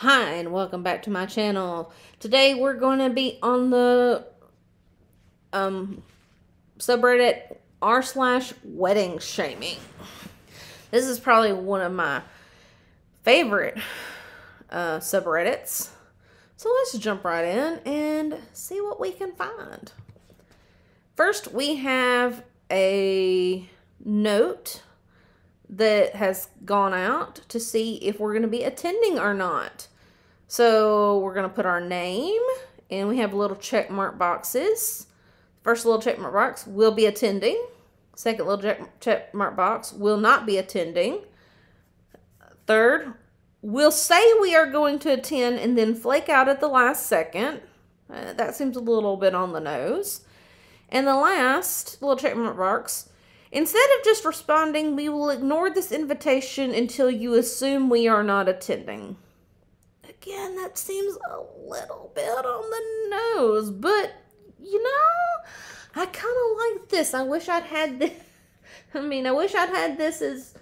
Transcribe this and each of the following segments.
Hi, and welcome back to my channel. Today we're going to be on the um, subreddit r slash wedding shaming. This is probably one of my favorite uh, subreddits. So let's jump right in and see what we can find. First, we have a note that has gone out to see if we're going to be attending or not. So we're going to put our name and we have little check mark boxes. First little check mark box, will be attending. Second little check, mark box, will not be attending. Third, we'll say we are going to attend and then flake out at the last second. Uh, that seems a little bit on the nose. And the last little check mark box, instead of just responding, we will ignore this invitation until you assume we are not attending again, that seems a little bit on the nose, but you know, I kind of like this. I wish I'd had this. I mean, I wish I'd had this as,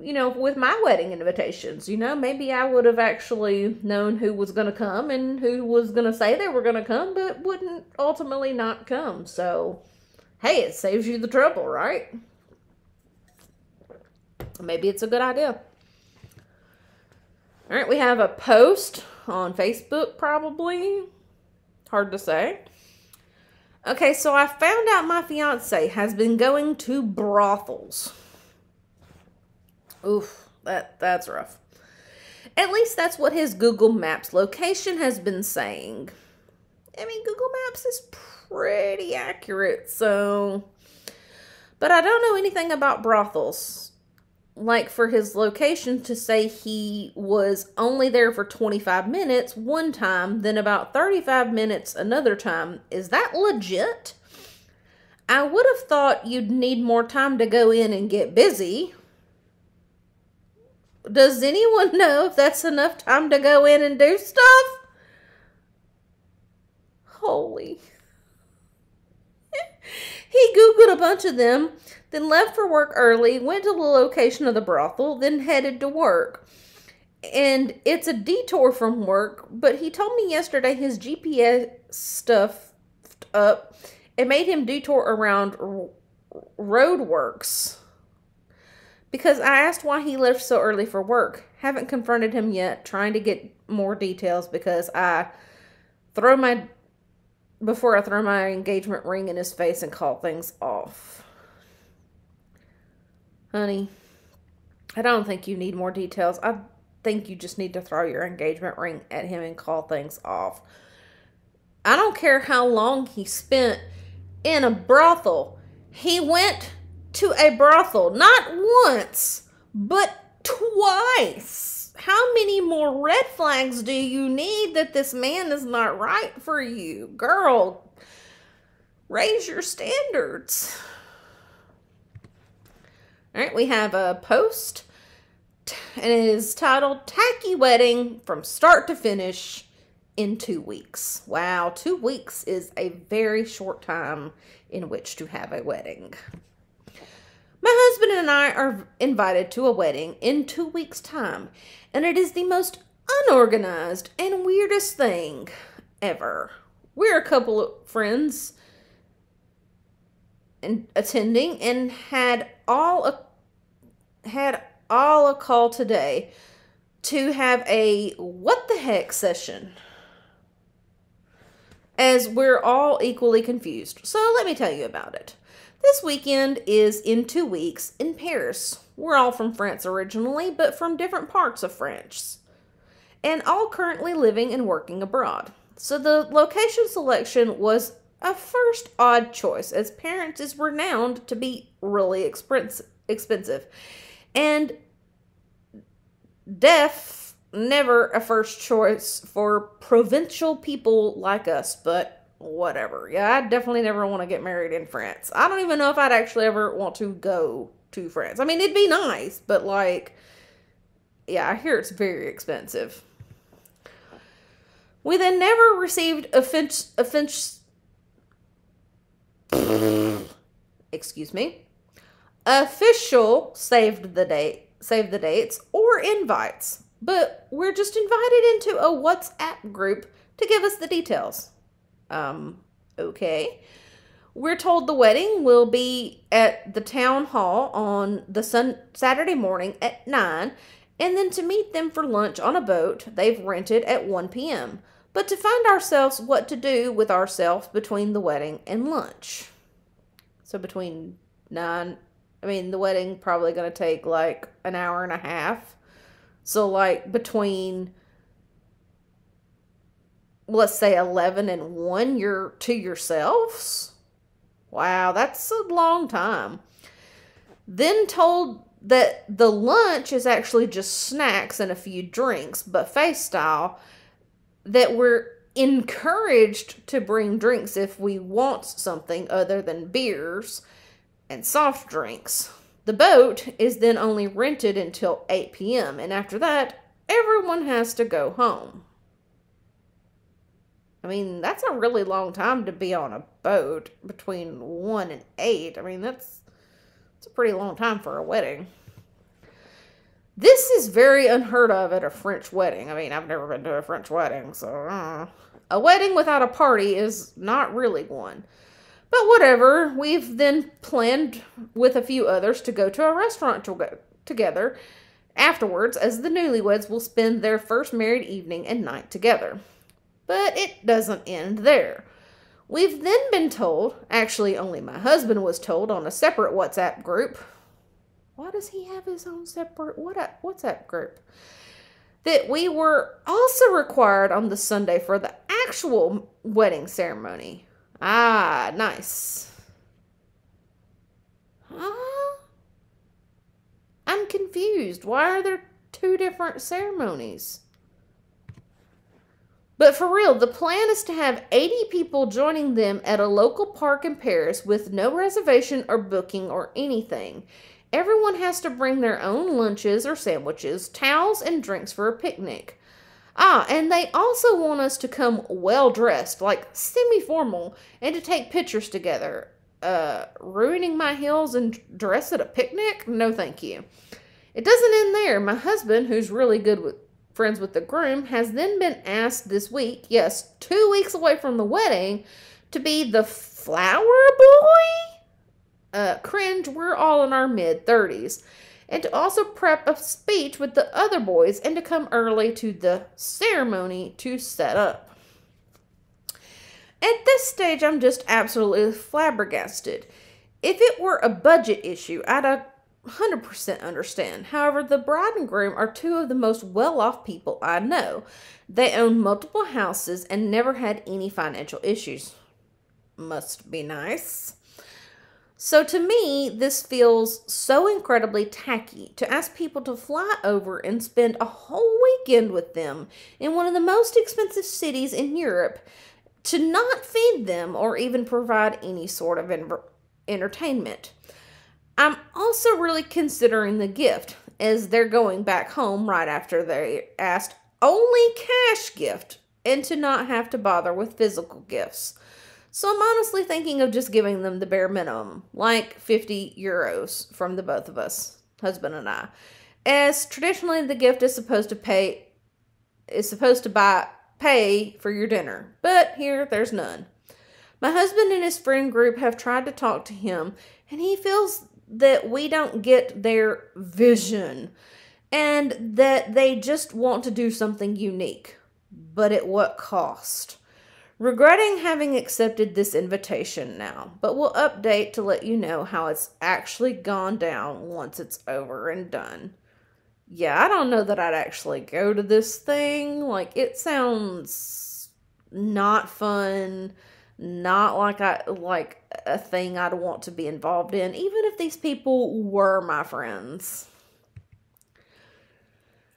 you know, with my wedding invitations. You know, maybe I would have actually known who was going to come and who was going to say they were going to come, but wouldn't ultimately not come. So, hey, it saves you the trouble, right? Maybe it's a good idea. All right, we have a post on Facebook, probably. Hard to say. Okay, so I found out my fiance has been going to brothels. Oof, that that's rough. At least that's what his Google Maps location has been saying. I mean, Google Maps is pretty accurate, so. But I don't know anything about brothels like for his location to say he was only there for 25 minutes one time, then about 35 minutes another time. Is that legit? I would have thought you'd need more time to go in and get busy. Does anyone know if that's enough time to go in and do stuff? Holy. he Googled a bunch of them then left for work early, went to the location of the brothel, then headed to work. And it's a detour from work, but he told me yesterday his GPS stuff up. It made him detour around roadworks. Because I asked why he left so early for work. Haven't confronted him yet, trying to get more details because I throw my before I throw my engagement ring in his face and call things off. Honey, I don't think you need more details. I think you just need to throw your engagement ring at him and call things off. I don't care how long he spent in a brothel. He went to a brothel not once, but twice. How many more red flags do you need that this man is not right for you? Girl, raise your standards. All right, we have a post, and it is titled Tacky Wedding from Start to Finish in Two Weeks. Wow, two weeks is a very short time in which to have a wedding. My husband and I are invited to a wedding in two weeks' time, and it is the most unorganized and weirdest thing ever. We're a couple of friends and attending and had all a had all a call today to have a what the heck session as we're all equally confused. So let me tell you about it. This weekend is in two weeks in Paris. We're all from France originally, but from different parts of France, and all currently living and working abroad. So the location selection was a first odd choice, as Parents is renowned to be really expensive. And deaf, never a first choice for provincial people like us, but whatever. Yeah, I definitely never want to get married in France. I don't even know if I'd actually ever want to go to France. I mean, it'd be nice, but like, yeah, I hear it's very expensive. We then never received offense, offense, excuse me, official saved the date, save the dates or invites. but we're just invited into a WhatsApp group to give us the details. Um, okay. We're told the wedding will be at the town hall on the sun Saturday morning at 9 and then to meet them for lunch on a boat they've rented at 1 p.m. But to find ourselves what to do with ourselves between the wedding and lunch. So between 9 I mean the wedding probably going to take like an hour and a half. So like between let's say 11 and 1 you're to yourselves Wow, that's a long time. Then told that the lunch is actually just snacks and a few drinks, buffet style, that we're encouraged to bring drinks if we want something other than beers and soft drinks. The boat is then only rented until 8 p.m., and after that, everyone has to go home. I mean, that's a really long time to be on a boat between 1 and 8. I mean, that's, that's a pretty long time for a wedding. This is very unheard of at a French wedding. I mean, I've never been to a French wedding, so uh, a wedding without a party is not really one. But whatever, we've then planned with a few others to go to a restaurant to together afterwards, as the newlyweds will spend their first married evening and night together. But it doesn't end there. We've then been told, actually, only my husband was told on a separate WhatsApp group. Why does he have his own separate WhatsApp group? That we were also required on the Sunday for the actual wedding ceremony. Ah, nice. Huh? I'm confused. Why are there two different ceremonies? But for real, the plan is to have 80 people joining them at a local park in Paris with no reservation or booking or anything. Everyone has to bring their own lunches or sandwiches, towels, and drinks for a picnic. Ah, and they also want us to come well dressed, like semi formal, and to take pictures together. Uh, ruining my heels and dress at a picnic? No, thank you. It doesn't end there. My husband, who's really good with friends with the groom, has then been asked this week, yes, two weeks away from the wedding, to be the flower boy? Uh, cringe, we're all in our mid 30s. And to also prep a speech with the other boys and to come early to the ceremony to set up. At this stage, I'm just absolutely flabbergasted. If it were a budget issue, I'd a 100% understand. However, the bride and groom are two of the most well off people I know. They own multiple houses and never had any financial issues. Must be nice. So, to me, this feels so incredibly tacky to ask people to fly over and spend a whole weekend with them in one of the most expensive cities in Europe to not feed them or even provide any sort of entertainment. I'm also really considering the gift as they're going back home right after they asked only cash gift and to not have to bother with physical gifts. So I'm honestly thinking of just giving them the bare minimum, like 50 euros from the both of us, husband and I. As traditionally the gift is supposed to pay is supposed to buy pay for your dinner, but here there's none. My husband and his friend group have tried to talk to him, and he feels that we don't get their vision and that they just want to do something unique. But at what cost? Regretting having accepted this invitation now, but we'll update to let you know how it's actually gone down once it's over and done. Yeah, I don't know that I'd actually go to this thing. Like, it sounds not fun not like I like a thing I'd want to be involved in, even if these people were my friends.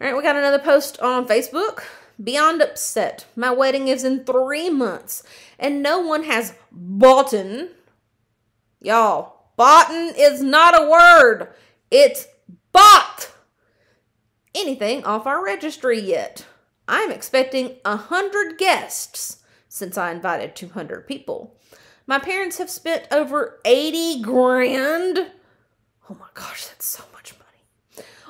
All right, we got another post on Facebook. Beyond upset. My wedding is in three months, and no one has bought Y'all, bought is not a word. It's bought anything off our registry yet. I'm expecting a hundred guests since I invited 200 people. My parents have spent over 80 grand. Oh my gosh, that's so.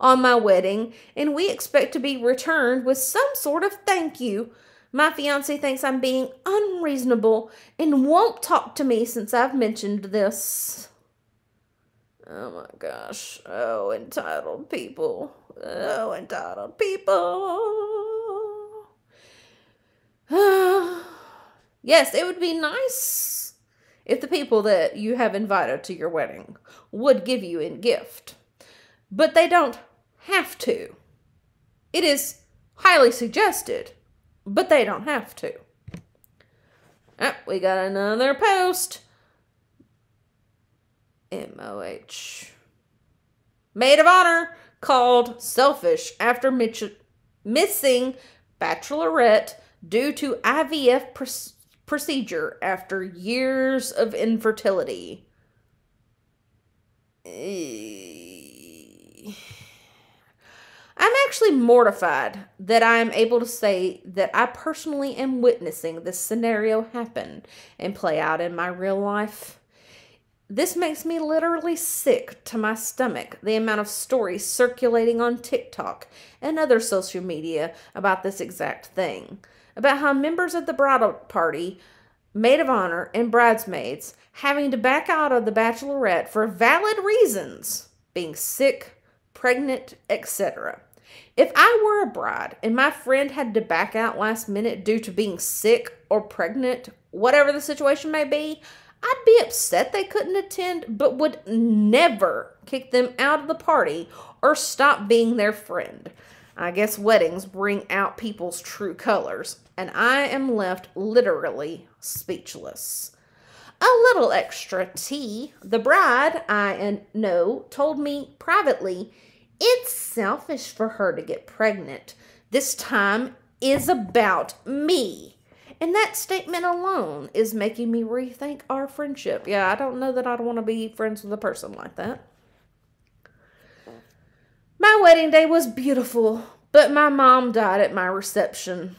On my wedding, and we expect to be returned with some sort of thank you. My fiance thinks I'm being unreasonable and won't talk to me since I've mentioned this. Oh my gosh. Oh, entitled people. Oh, entitled people. yes, it would be nice if the people that you have invited to your wedding would give you in gift. But they don't have to. It is highly suggested, but they don't have to. Oh, we got another post. MOH. Maid of honor called selfish after missing bachelorette due to IVF pr- procedure after years of infertility. Eh. I'm actually mortified that I am able to say that I personally am witnessing this scenario happen and play out in my real life. This makes me literally sick to my stomach, the amount of stories circulating on TikTok and other social media about this exact thing. About how members of the bridal party, maid of honor, and bridesmaids having to back out of the bachelorette for valid reasons, being sick, pregnant, etc. If I were a bride and my friend had to back out last minute due to being sick or pregnant, whatever the situation may be, I'd be upset they couldn't attend, but would never kick them out of the party or stop being their friend. I guess weddings bring out people's true colors, and I am left literally speechless. A little extra tea. The bride, I and know, told me privately it's selfish for her to get pregnant. This time is about me. And that statement alone is making me rethink our friendship. Yeah, I don't know that I'd want to be friends with a person like that. My wedding day was beautiful, but my mom died at my reception.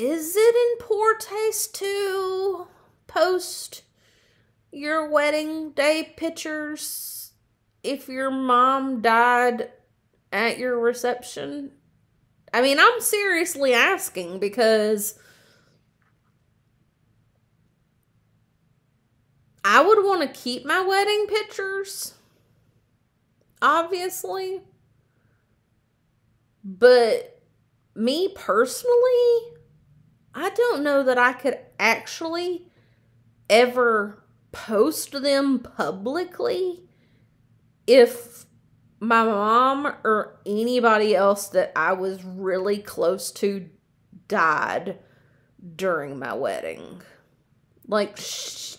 Is it in poor taste to post your wedding day pictures if your mom died at your reception? I mean, I'm seriously asking because I would want to keep my wedding pictures, obviously. But me personally, I don't know that I could actually ever post them publicly if my mom or anybody else that I was really close to died during my wedding. Like, sh-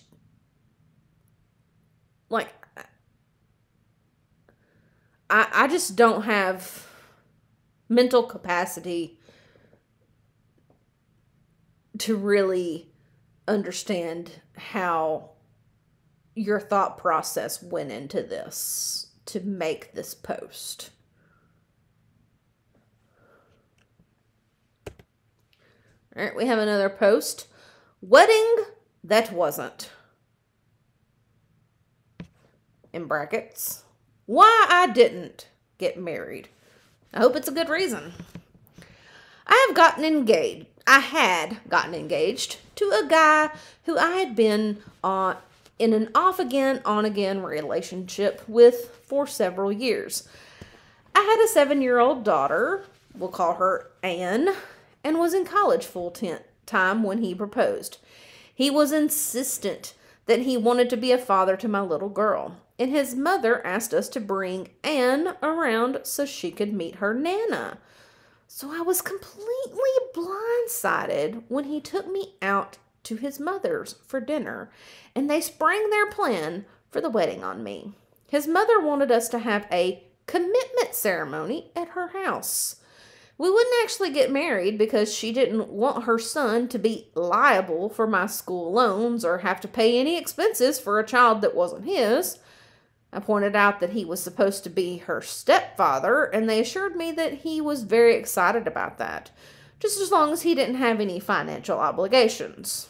like, I, I just don't have mental capacity to really understand how your thought process went into this to make this post. All right, we have another post. Wedding that wasn't. In brackets. Why I didn't get married. I hope it's a good reason. I have gotten engaged I had gotten engaged to a guy who I had been uh, in an off again, on again relationship with for several years. I had a seven year old daughter, we'll call her Anne, and was in college full time when he proposed. He was insistent that he wanted to be a father to my little girl, and his mother asked us to bring Anne around so she could meet her Nana. So I was completely blindsided when he took me out to his mother's for dinner, and they sprang their plan for the wedding on me. His mother wanted us to have a commitment ceremony at her house. We wouldn't actually get married because she didn't want her son to be liable for my school loans or have to pay any expenses for a child that wasn't his. I pointed out that he was supposed to be her stepfather, and they assured me that he was very excited about that, just as long as he didn't have any financial obligations.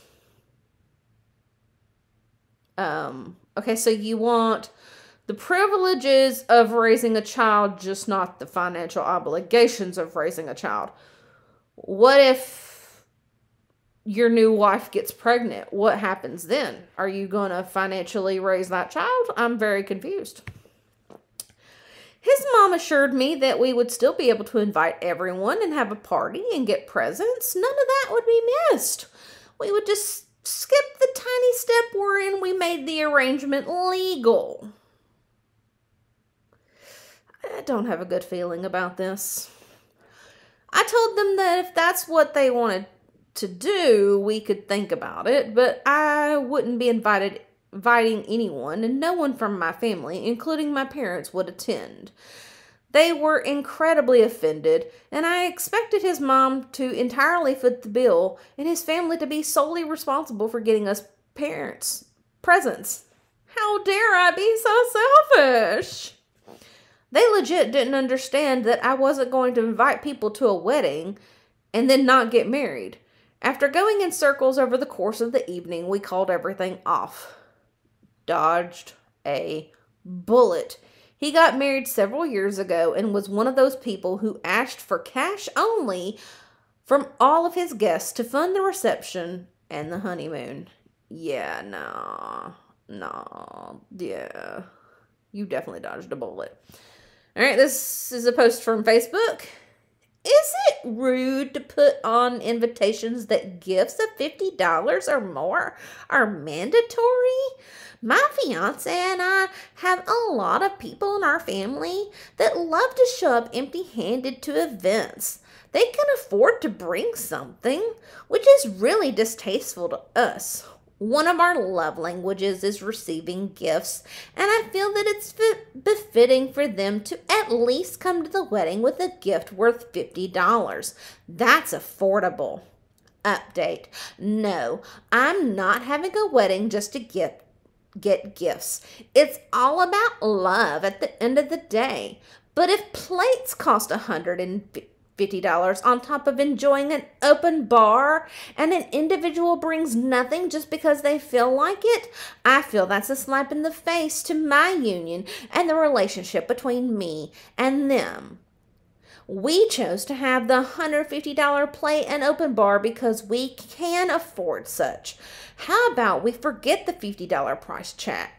Um, okay, so you want the privileges of raising a child, just not the financial obligations of raising a child. What if your new wife gets pregnant? What happens then? Are you going to financially raise that child? I'm very confused. His mom assured me that we would still be able to invite everyone and have a party and get presents. None of that would be missed. We would just skip the tiny step wherein we made the arrangement legal. I don't have a good feeling about this. I told them that if that's what they wanted to do, we could think about it, but I wouldn't be invited inviting anyone, and no one from my family, including my parents, would attend. They were incredibly offended, and I expected his mom to entirely foot the bill and his family to be solely responsible for getting us parents presents. How dare I be so selfish? They legit didn't understand that I wasn't going to invite people to a wedding and then not get married. After going in circles over the course of the evening, we called everything off. Dodged a bullet. He got married several years ago and was one of those people who asked for cash only from all of his guests to fund the reception and the honeymoon. Yeah, no, no, yeah. You definitely dodged a bullet. All right, this is a post from Facebook. Is it rude to put on invitations that gifts of $50 or more are mandatory? My fiance and I have a lot of people in our family that love to show up empty handed to events. They can afford to bring something, which is really distasteful to us. One of our love languages is receiving gifts, and I feel that it's befitting for them to at least come to the wedding with a gift worth $50. That's affordable. Update. No, I'm not having a wedding just to get get gifts. It's all about love at the end of the day. But if plates cost a hundred and $50 on top of enjoying an open bar and an individual brings nothing just because they feel like it, I feel that's a slap in the face to my union and the relationship between me and them. We chose to have the $150 plate and open bar because we can afford such. How about we forget the $50 price chat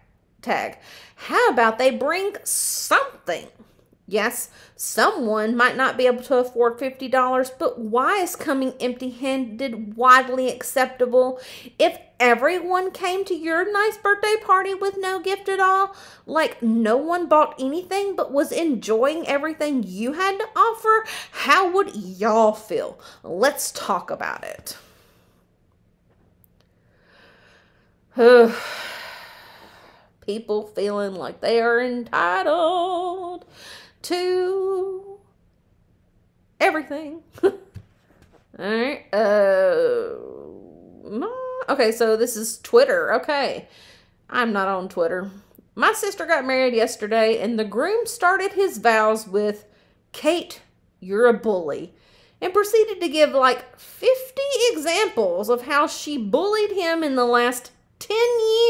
tag? How about they bring something? Yes, someone might not be able to afford $50, but why is coming empty handed widely acceptable? If everyone came to your nice birthday party with no gift at all, like no one bought anything but was enjoying everything you had to offer, how would y'all feel? Let's talk about it. People feeling like they are entitled to everything. All right. Uh, okay, so this is Twitter. Okay. I'm not on Twitter. My sister got married yesterday, and the groom started his vows with, Kate, you're a bully, and proceeded to give like 50 examples of how she bullied him in the last 10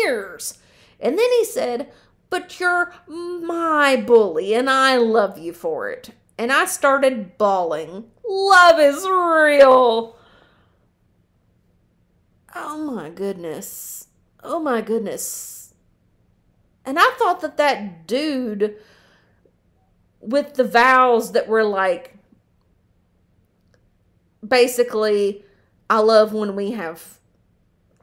years. And then he said, but you're my bully and I love you for it. And I started bawling. Love is real. Oh my goodness. Oh my goodness. And I thought that that dude with the vows that were like basically I love when we have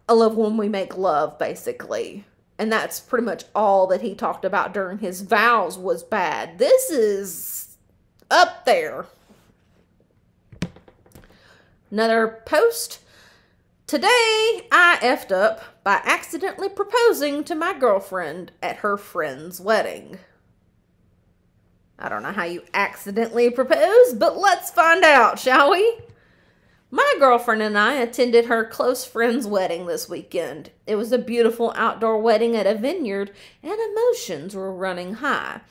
I love when we make love basically and that's pretty much all that he talked about during his vows was bad. This is up there. Another post. Today, I effed up by accidentally proposing to my girlfriend at her friend's wedding. I don't know how you accidentally propose, but let's find out, shall we? My girlfriend and I attended her close friend's wedding this weekend. It was a beautiful outdoor wedding at a vineyard, and emotions were running high.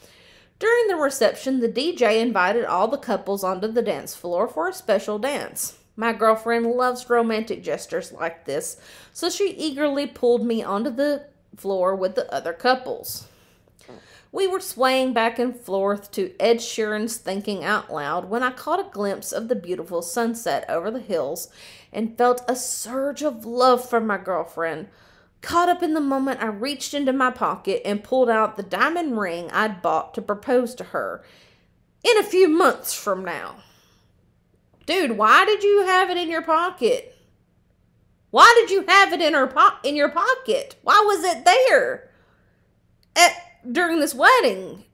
During the reception, the DJ invited all the couples onto the dance floor for a special dance. My girlfriend loves romantic gestures like this, so she eagerly pulled me onto the floor with the other couples. We were swaying back and forth to Ed Sheeran's Thinking Out Loud when I caught a glimpse of the beautiful sunset over the hills and felt a surge of love for my girlfriend. Caught up in the moment, I reached into my pocket and pulled out the diamond ring I'd bought to propose to her in a few months from now. Dude, why did you have it in your pocket? Why did you have it in her po- in your pocket? Why was it there? At during this wedding.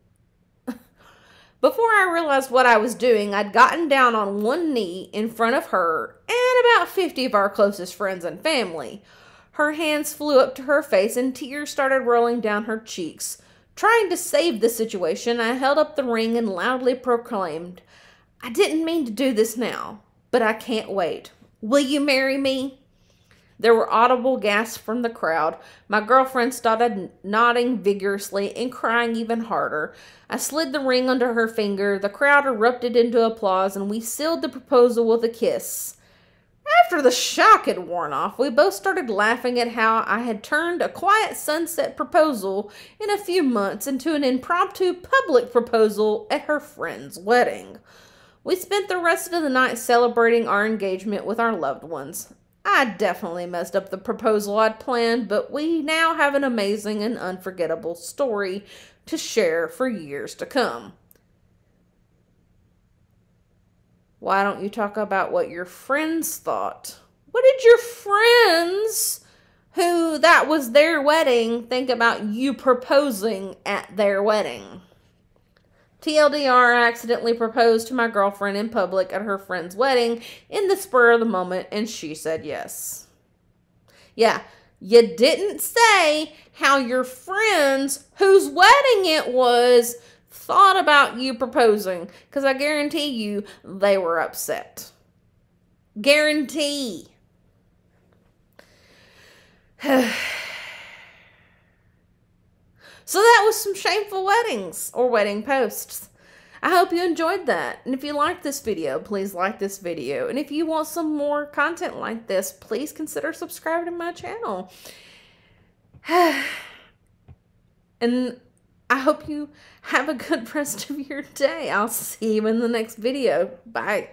Before I realized what I was doing, I'd gotten down on one knee in front of her and about 50 of our closest friends and family. Her hands flew up to her face and tears started rolling down her cheeks. Trying to save the situation, I held up the ring and loudly proclaimed, I didn't mean to do this now, but I can't wait. Will you marry me? There were audible gasps from the crowd. My girlfriend started nodding vigorously and crying even harder. I slid the ring under her finger. The crowd erupted into applause, and we sealed the proposal with a kiss. After the shock had worn off, we both started laughing at how I had turned a quiet sunset proposal in a few months into an impromptu public proposal at her friend's wedding. We spent the rest of the night celebrating our engagement with our loved ones. I definitely messed up the proposal I'd planned, but we now have an amazing and unforgettable story to share for years to come. Why don't you talk about what your friends thought? What did your friends, who that was their wedding, think about you proposing at their wedding? TLDR, I accidentally proposed to my girlfriend in public at her friend's wedding in the spur of the moment, and she said yes. Yeah, you didn't say how your friends whose wedding it was thought about you proposing, because I guarantee you they were upset. Guarantee. So that was some shameful weddings or wedding posts. I hope you enjoyed that. And if you liked this video, please like this video. And if you want some more content like this, please consider subscribing to my channel. and I hope you have a good rest of your day. I'll see you in the next video. Bye.